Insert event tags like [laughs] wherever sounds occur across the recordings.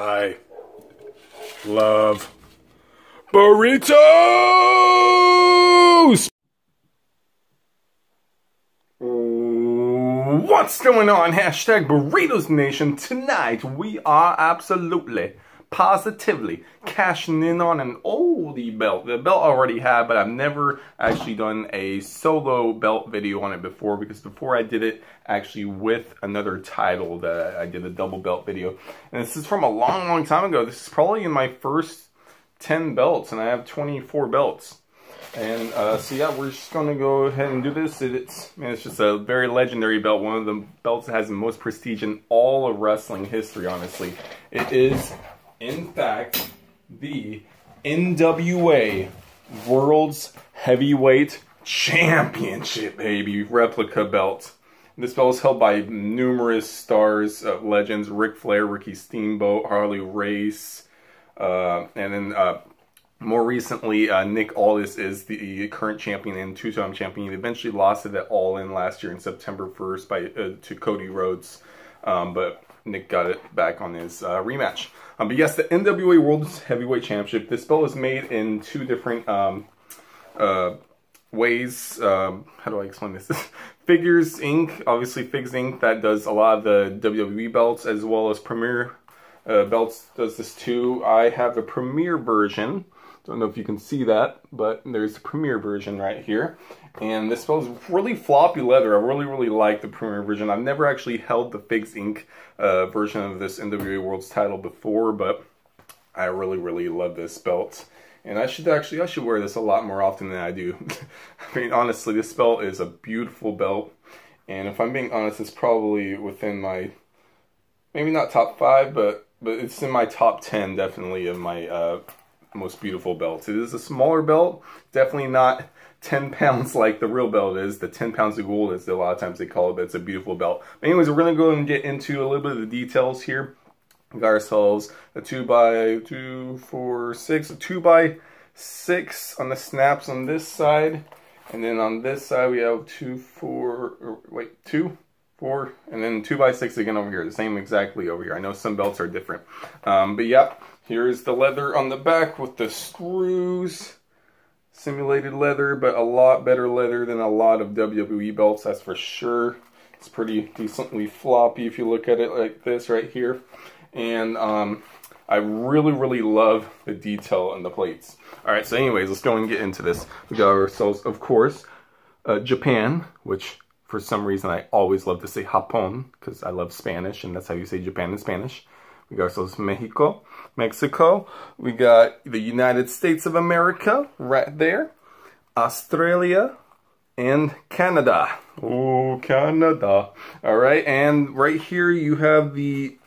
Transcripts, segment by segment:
I love burritos! What's going on? Hashtag Burritos Nation. Tonight we are absolutely, positively cashing in on an oldie belt. The belt I already had, but I've never actually done a solo belt video on it before because before I did it actually with another title that I did a double belt video. And this is from a long, long time ago. This is probably in my first 10 belts and I have 24 belts. And uh, so yeah, we're just gonna go ahead and do this. It, it's man, it's just a very legendary belt. One of the belts that has the most prestige in all of wrestling history. Honestly, it is in fact the NWA World's Heavyweight Championship, baby, replica belt. This belt is held by numerous stars, uh, legends: Ric Flair, Ricky Steamboat, Harley Race, uh, and then uh, more recently, uh, Nick Aldis is the current champion and two-time champion. He eventually lost it at All In last year in September 1st by uh, to Cody Rhodes, um, but Nick got it back on his uh, rematch. Um, but yes, the NWA World Heavyweight Championship. This belt is made in two different um, uh, ways. Um, how do I explain this? [laughs] Figures Inc. Obviously, Figs Inc. That does a lot of the WWE belts as well as Premier uh, Belts does this too. I have the Premier version. I don't know if you can see that, but there's the Premier version right here. And this is really floppy leather. I really, really like the Premier version. I've never actually held the Figs Inc. Uh, version of this NWA World's title before, but I really, really love this belt. And I should actually, I should wear this a lot more often than I do. [laughs] I mean, honestly, this belt is a beautiful belt. And if I'm being honest, it's probably within my, maybe not top five, but but it's in my top 10 definitely of my uh, most beautiful belts. It is a smaller belt, definitely not [laughs] 10 pounds like the real belt is. The 10 pounds of gold is a lot of times they call it, but it's a beautiful belt. But anyways, we're going to go and get into a little bit of the details here. We got ourselves a 2 by 2, 4, 6, a 2 by 6 on the snaps on this side. And then on this side we have 2, 4, wait, 2, four, and then two by six again over here. The same exactly over here. I know some belts are different. Um, but yep, here's the leather on the back with the screws. Simulated leather, but a lot better leather than a lot of WWE belts, that's for sure. It's pretty decently floppy if you look at it like this right here. And um, I really, really love the detail in the plates. All right, so anyways, let's go and get into this. We got ourselves, of course, uh, Japan, which for some reason, I always love to say Japón because I love Spanish and that's how you say Japan in Spanish. We got ourselves Mexico, Mexico. We got the United States of America right there. Australia and Canada. Oh, Canada. All right, and right here you have the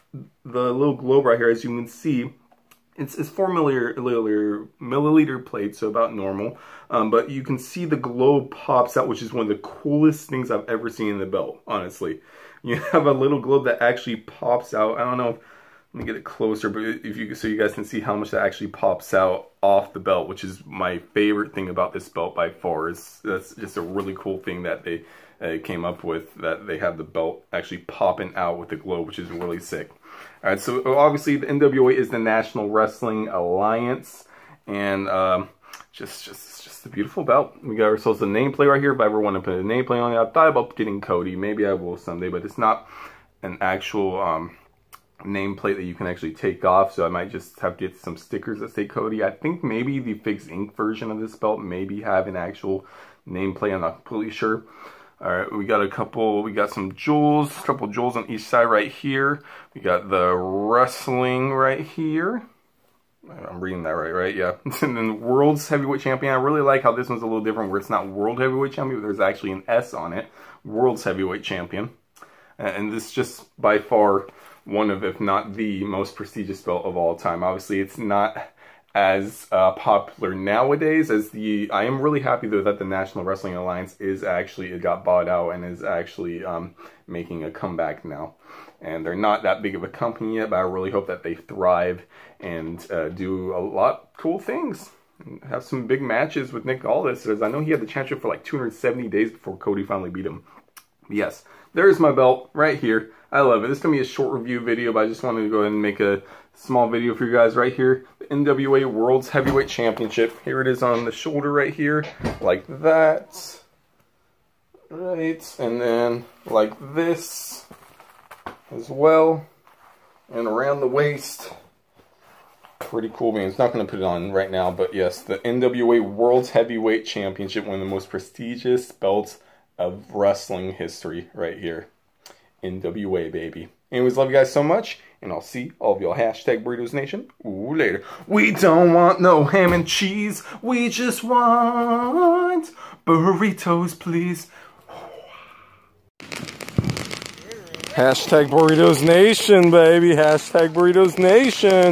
the little globe right here. As you can see, it's, it's 4 milliliter, milliliter plate, so about normal. Um, but you can see the globe pops out, which is one of the coolest things I've ever seen in the belt, honestly. You [laughs] have a little globe that actually pops out. I don't know let me get it closer, but if you so you guys can see how much that actually pops out off the belt, which is my favorite thing about this belt by far. Is that's just a really cool thing that they uh, came up with that they have the belt actually popping out with the globe, which is really sick. All right, so obviously the NWA is the National Wrestling Alliance, and um, just just just a beautiful belt. We got ourselves a nameplate right here. If I ever want to put a nameplate on it, I thought about getting Cody. Maybe I will someday, but it's not an actual um, nameplate that you can actually take off. So I might just have to get some stickers that say Cody. I think maybe the Figs Inc version of this belt maybe have an actual nameplate. I'm not completely sure. All right, we got a couple, we got some jewels, a couple jewels on each side right here. We got the wrestling right here. I'm reading that right, right? Yeah. [laughs] and then World's Heavyweight Champion. I really like how this one's a little different where it's not World Heavyweight Champion, but there's actually an S on it. World's Heavyweight Champion. And this just by far one of, if not the most prestigious belt of all time. Obviously, it's not as uh, popular nowadays as the I am really happy though that the National Wrestling Alliance is actually it got bought out and is actually um, making a comeback now. And they're not that big of a company yet but I really hope that they thrive and uh, do a lot cool things. Have some big matches with Nick Aldis because I know he had the championship for like 270 days before Cody finally beat him yes there's my belt right here I love it. This is going to be a short review video, but I just wanted to go ahead and make a small video for you guys right here. The NWA World's Heavyweight Championship. Here it is on the shoulder right here, like that. Right, and then like this as well. And around the waist. Pretty cool man. It's not going to put it on right now, but yes, the NWA World's Heavyweight Championship, one of the most prestigious belts of wrestling history right here. NWA, baby. Anyways, love you guys so much, and I'll see all of y'all hashtag Burritos Nation Ooh, later. We don't want no ham and cheese. We just want burritos, please. Hashtag Burritos Nation, baby. Hashtag Burritos Nation.